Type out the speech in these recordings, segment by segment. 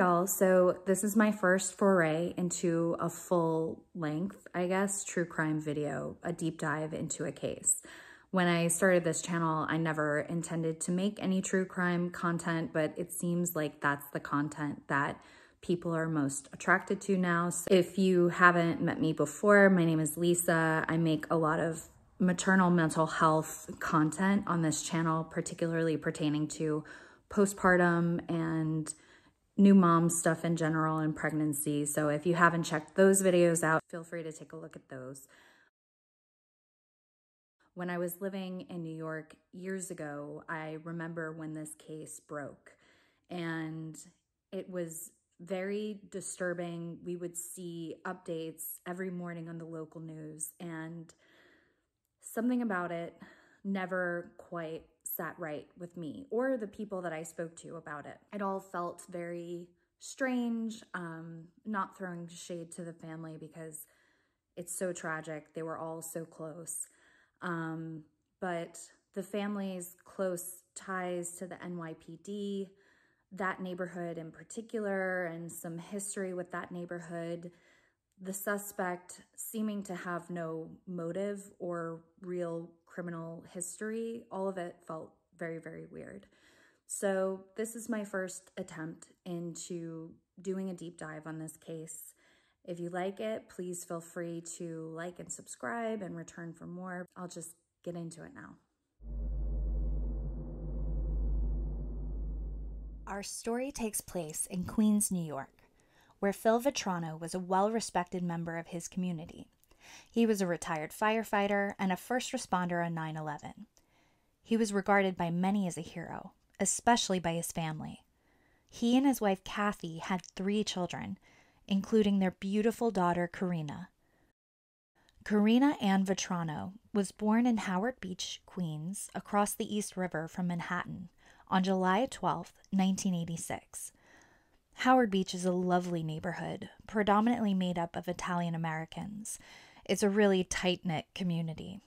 y'all. So, this is my first foray into a full length, I guess, true crime video, a deep dive into a case. When I started this channel, I never intended to make any true crime content, but it seems like that's the content that people are most attracted to now. So if you haven't met me before, my name is Lisa. I make a lot of maternal mental health content on this channel, particularly pertaining to postpartum and new mom stuff in general and pregnancy. So if you haven't checked those videos out, feel free to take a look at those. When I was living in New York years ago, I remember when this case broke and it was very disturbing. We would see updates every morning on the local news and something about it never quite sat right with me or the people that I spoke to about it. It all felt very strange, um, not throwing shade to the family because it's so tragic. They were all so close. Um, but the family's close ties to the NYPD, that neighborhood in particular, and some history with that neighborhood, the suspect seeming to have no motive or real criminal history, all of it felt very, very weird. So, this is my first attempt into doing a deep dive on this case. If you like it, please feel free to like and subscribe and return for more. I'll just get into it now. Our story takes place in Queens, New York, where Phil Vetrano was a well respected member of his community. He was a retired firefighter and a first responder on 9 11. He was regarded by many as a hero, especially by his family. He and his wife Kathy had three children, including their beautiful daughter Karina. Karina Ann Vetrano was born in Howard Beach, Queens, across the East River from Manhattan on July 12, 1986. Howard Beach is a lovely neighborhood, predominantly made up of Italian Americans. It's a really tight knit community.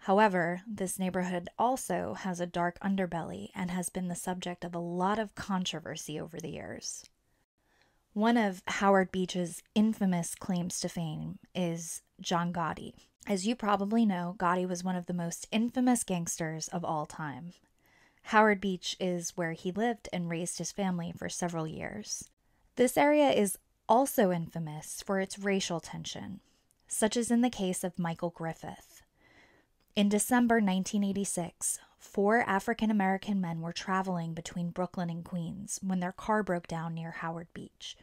However, this neighborhood also has a dark underbelly and has been the subject of a lot of controversy over the years. One of Howard Beach's infamous claims to fame is John Gotti. As you probably know, Gotti was one of the most infamous gangsters of all time. Howard Beach is where he lived and raised his family for several years. This area is also infamous for its racial tension, such as in the case of Michael Griffith. In December 1986, four African American men were traveling between Brooklyn and Queens when their car broke down near Howard Beach.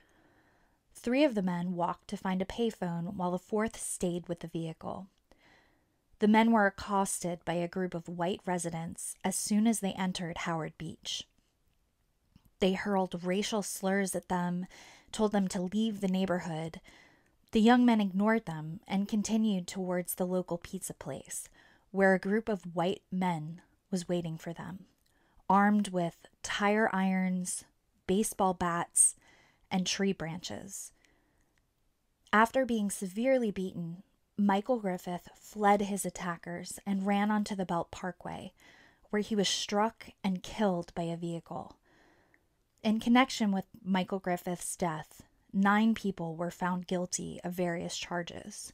Three of the men walked to find a payphone while the fourth stayed with the vehicle. The men were accosted by a group of white residents as soon as they entered Howard Beach. They hurled racial slurs at them, told them to leave the neighborhood. The young men ignored them and continued towards the local pizza place, where a group of white men was waiting for them, armed with tire irons, baseball bats, and tree branches. After being severely beaten, Michael Griffith fled his attackers and ran onto the Belt Parkway, where he was struck and killed by a vehicle. In connection with Michael Griffith's death, nine people were found guilty of various charges.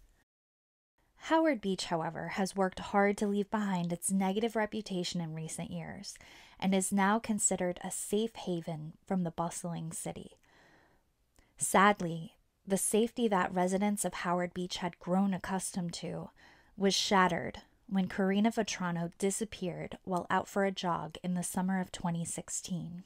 Howard Beach, however, has worked hard to leave behind its negative reputation in recent years and is now considered a safe haven from the bustling city. Sadly, the safety that residents of Howard Beach had grown accustomed to was shattered when Karina Vetrano disappeared while out for a jog in the summer of 2016.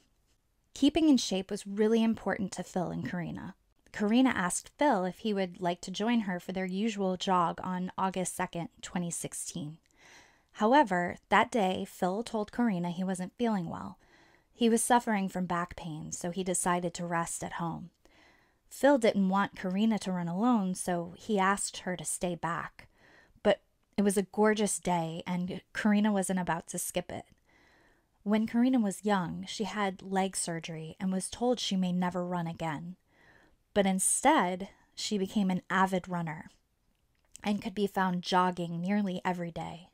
Keeping in shape was really important to Phil and Karina. Karina asked Phil if he would like to join her for their usual jog on August 2nd, 2016. However, that day, Phil told Karina he wasn't feeling well. He was suffering from back pain, so he decided to rest at home. Phil didn't want Karina to run alone, so he asked her to stay back. But it was a gorgeous day, and Karina wasn't about to skip it. When Karina was young, she had leg surgery and was told she may never run again. But instead, she became an avid runner and could be found jogging nearly every day.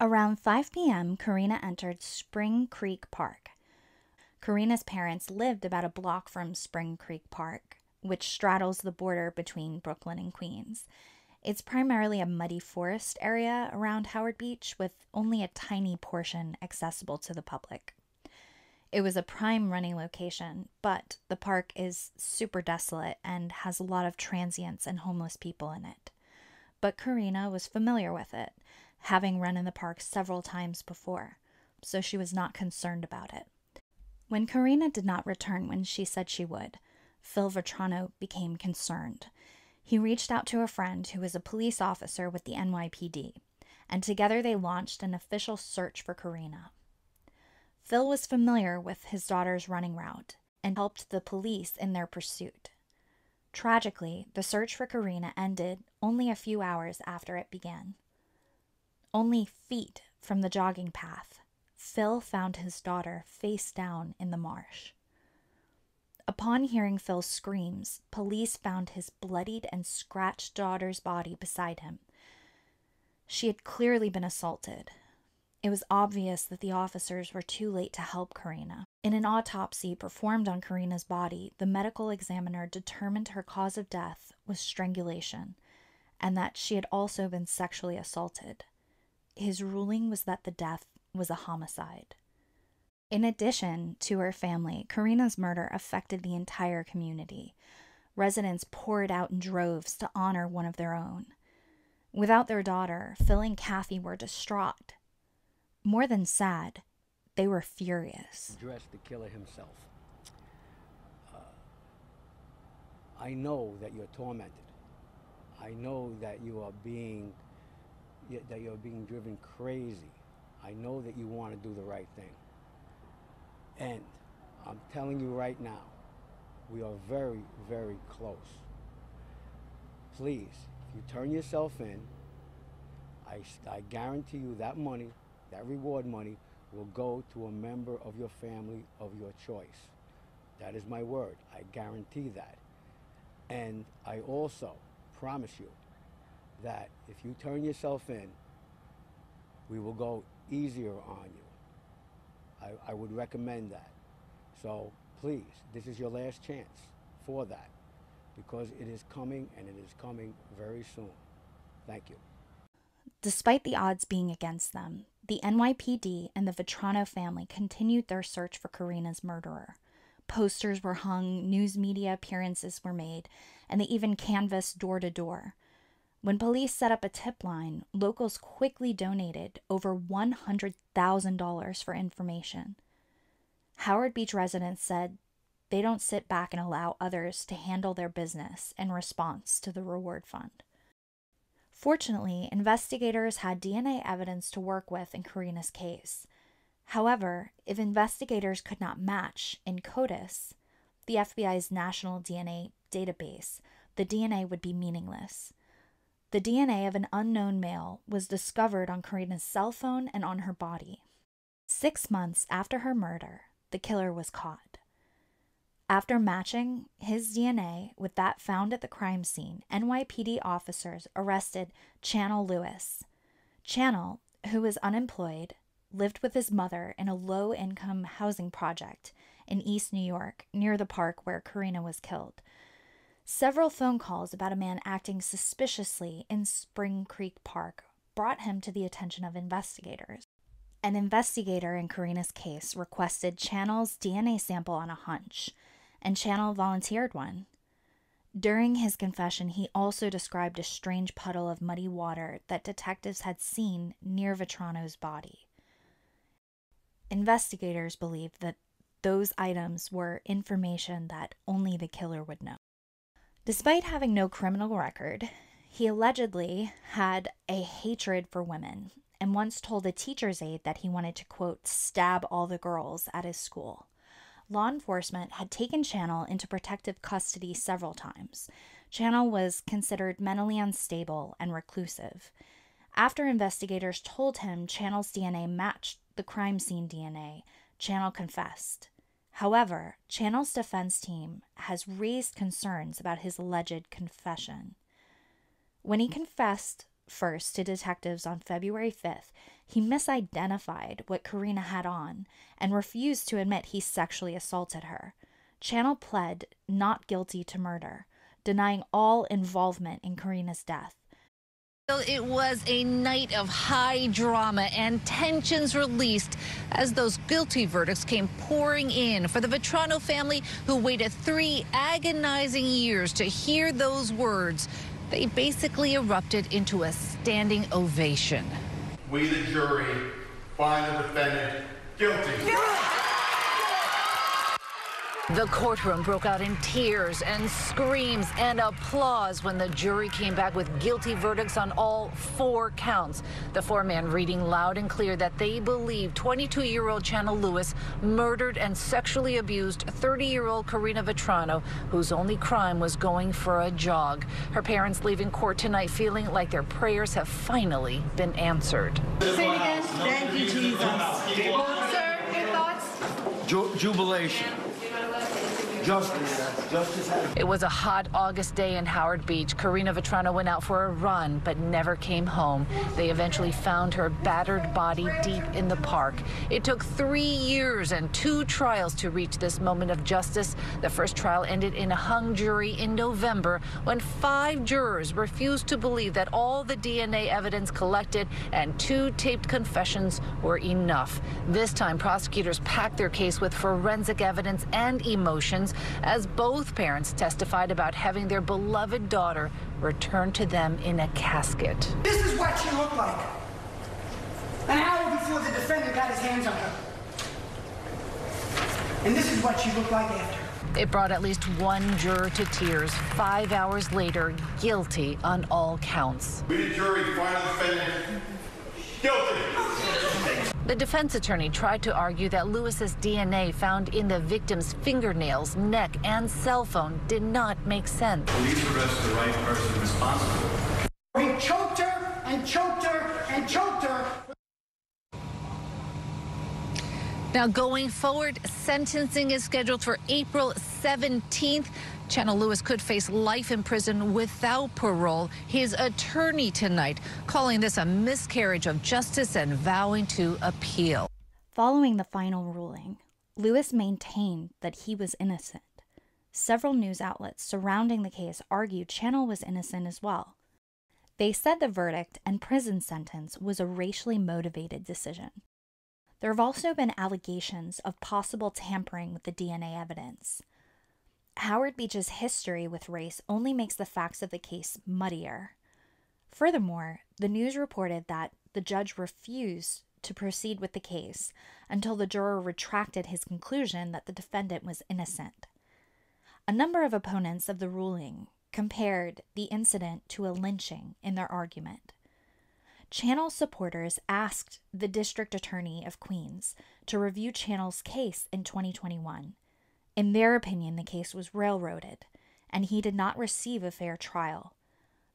Around 5 p.m., Karina entered Spring Creek Park. Karina's parents lived about a block from Spring Creek Park, which straddles the border between Brooklyn and Queens. It's primarily a muddy forest area around Howard Beach with only a tiny portion accessible to the public. It was a prime running location, but the park is super desolate and has a lot of transients and homeless people in it. But Karina was familiar with it, having run in the park several times before, so she was not concerned about it. When Karina did not return when she said she would, Phil Vetrano became concerned. He reached out to a friend who was a police officer with the NYPD, and together they launched an official search for Karina. Phil was familiar with his daughter's running route and helped the police in their pursuit. Tragically, the search for Karina ended only a few hours after it began. Only feet from the jogging path, Phil found his daughter face down in the marsh. Upon hearing Phil's screams, police found his bloodied and scratched daughter's body beside him. She had clearly been assaulted, it was obvious that the officers were too late to help Karina. In an autopsy performed on Karina's body, the medical examiner determined her cause of death was strangulation and that she had also been sexually assaulted. His ruling was that the death was a homicide. In addition to her family, Karina's murder affected the entire community. Residents poured out in droves to honor one of their own. Without their daughter, Phil and Kathy were distraught more than sad, they were furious. Address the killer himself. Uh, I know that you're tormented. I know that you are being that you're being driven crazy. I know that you want to do the right thing. And I'm telling you right now, we are very, very close. Please, if you turn yourself in, I, I guarantee you that money that reward money will go to a member of your family of your choice. That is my word. I guarantee that. And I also promise you that if you turn yourself in, we will go easier on you. I, I would recommend that. So please, this is your last chance for that because it is coming and it is coming very soon. Thank you. Despite the odds being against them, the NYPD and the Vetrano family continued their search for Karina's murderer. Posters were hung, news media appearances were made, and they even canvassed door to door. When police set up a tip line, locals quickly donated over $100,000 for information. Howard Beach residents said they don't sit back and allow others to handle their business in response to the reward fund. Fortunately, investigators had DNA evidence to work with in Karina's case. However, if investigators could not match in CODIS, the FBI's national DNA database, the DNA would be meaningless. The DNA of an unknown male was discovered on Karina's cell phone and on her body. Six months after her murder, the killer was caught. After matching his DNA with that found at the crime scene, NYPD officers arrested Chanel Lewis. Chanel, who was unemployed, lived with his mother in a low income housing project in East New York near the park where Karina was killed. Several phone calls about a man acting suspiciously in Spring Creek Park brought him to the attention of investigators. An investigator in Karina's case requested Chanel's DNA sample on a hunch and Chanel volunteered one. During his confession, he also described a strange puddle of muddy water that detectives had seen near Vetrano's body. Investigators believed that those items were information that only the killer would know. Despite having no criminal record, he allegedly had a hatred for women and once told a teacher's aide that he wanted to, quote, stab all the girls at his school law enforcement had taken Chanel into protective custody several times. Chanel was considered mentally unstable and reclusive. After investigators told him Chanel's DNA matched the crime scene DNA, Chanel confessed. However, Chanel's defense team has raised concerns about his alleged confession. When he confessed first to detectives on February 5th, he misidentified what Karina had on and refused to admit he sexually assaulted her. Chanel pled not guilty to murder, denying all involvement in Karina's death. It was a night of high drama and tensions released as those guilty verdicts came pouring in for the Vetrano family who waited three agonizing years to hear those words. They basically erupted into a standing ovation. We, the jury, find the defendant guilty. The courtroom broke out in tears and screams and applause when the jury came back with guilty verdicts on all four counts. The four-man reading loud and clear that they believe 22-year-old Chanel Lewis murdered and sexually abused 30-year-old Karina Vetrano, whose only crime was going for a jog. Her parents leaving court tonight feeling like their prayers have finally been answered. Say it again. Thank you, Jesus. Sir, your thoughts? Ju- jubilation. Justice. It was a hot August day in Howard Beach. Karina Vetrano went out for a run but never came home. They eventually found her battered body deep in the park. It took three years and two trials to reach this moment of justice. The first trial ended in a hung jury in November when five jurors refused to believe that all the DNA evidence collected and two taped confessions were enough. This time, prosecutors packed their case with forensic evidence and emotions as both parents testified about having their beloved daughter returned to them in a casket. This is what she looked like. An hour before the defendant got his hands on her. And this is what she looked like after. It brought at least one juror to tears. Five hours later, guilty on all counts. We, the jury, find the defendant guilty. The defense attorney tried to argue that Lewis's DNA found in the victim's fingernails, neck, and cell phone did not make sense. Police arrest the right person responsible. He choked her and choked her and choked her. Now, going forward, sentencing is scheduled for April 17th. Chanel Lewis could face life in prison without parole. His attorney tonight calling this a miscarriage of justice and vowing to appeal. Following the final ruling, Lewis maintained that he was innocent. Several news outlets surrounding the case argued Chanel was innocent as well. They said the verdict and prison sentence was a racially motivated decision. There have also been allegations of possible tampering with the DNA evidence. Howard Beach's history with race only makes the facts of the case muddier. Furthermore, the news reported that the judge refused to proceed with the case until the juror retracted his conclusion that the defendant was innocent. A number of opponents of the ruling compared the incident to a lynching in their argument. Chanel supporters asked the district attorney of Queens to review Chanel's case in 2021. In their opinion, the case was railroaded, and he did not receive a fair trial.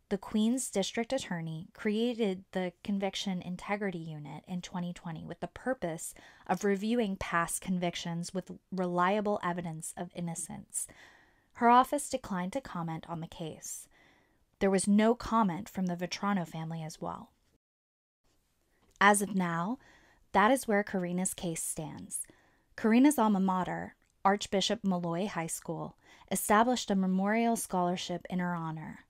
The Queens district attorney created the Conviction Integrity Unit in 2020 with the purpose of reviewing past convictions with reliable evidence of innocence. Her office declined to comment on the case. There was no comment from the Vetrano family as well. As of now, that is where Karina's case stands. Karina's alma mater, Archbishop Molloy High School, established a memorial scholarship in her honor.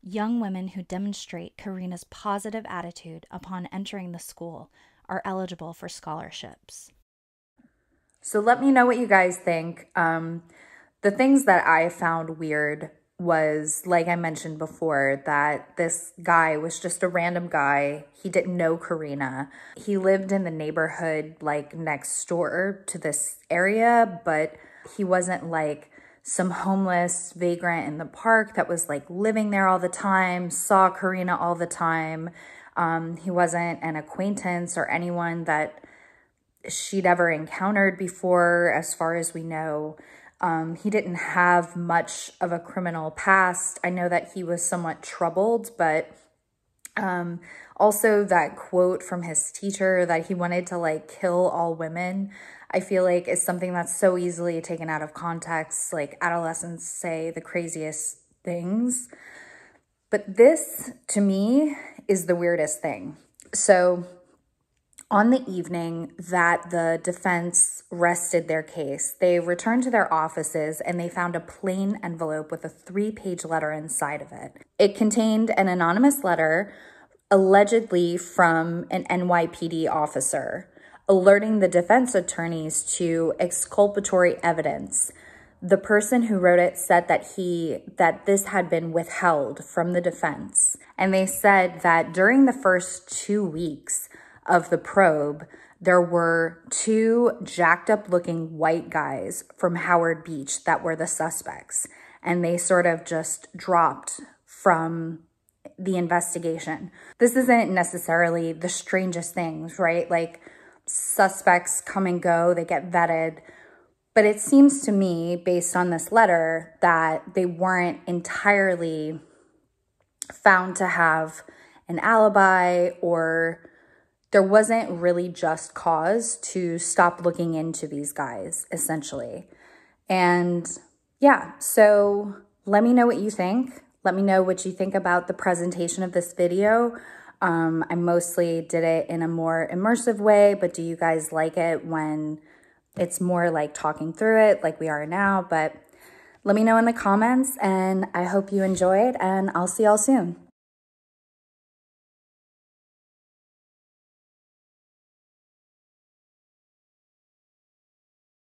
Young women who demonstrate Karina's positive attitude upon entering the school are eligible for scholarships. So let me know what you guys think. Um, the things that I found weird was, like I mentioned before, that this guy was just a random guy. He didn't know Karina. He lived in the neighborhood like next door to this area, but he wasn't like some homeless vagrant in the park that was like living there all the time, saw Karina all the time. Um, he wasn't an acquaintance or anyone that she'd ever encountered before, as far as we know. Um, he didn't have much of a criminal past. I know that he was somewhat troubled, but um, also that quote from his teacher that he wanted to like kill all women. I feel like is something that's so easily taken out of context. Like adolescents say the craziest things. But this, to me, is the weirdest thing. So, on the evening that the defense rested their case, they returned to their offices and they found a plain envelope with a three page letter inside of it. It contained an anonymous letter allegedly from an NYPD officer alerting the defense attorneys to exculpatory evidence. The person who wrote it said that he that this had been withheld from the defense. And they said that during the first 2 weeks of the probe, there were two jacked up looking white guys from Howard Beach that were the suspects. And they sort of just dropped from the investigation. This isn't necessarily the strangest things, right? Like suspects come and go, they get vetted. But it seems to me, based on this letter, that they weren't entirely found to have an alibi or there wasn't really just cause to stop looking into these guys, essentially. And yeah, so let me know what you think. Let me know what you think about the presentation of this video. Um, I mostly did it in a more immersive way, but do you guys like it when it's more like talking through it like we are now? But let me know in the comments and I hope you enjoyed and I'll see y'all soon.